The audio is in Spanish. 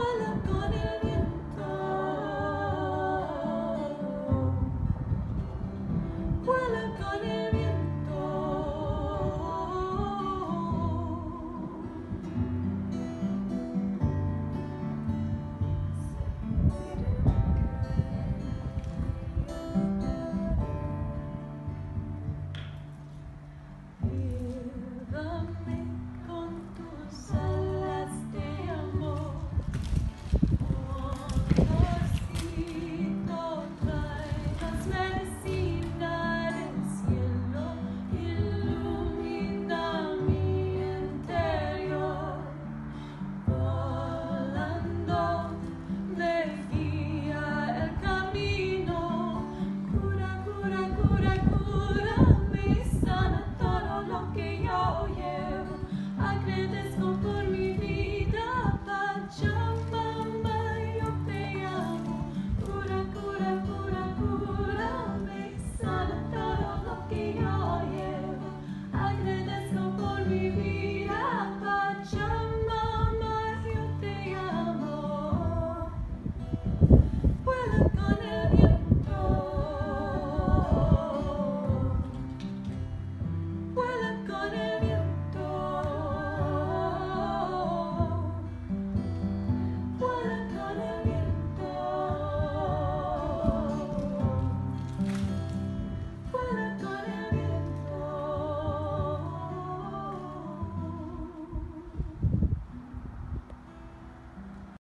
Vuela con el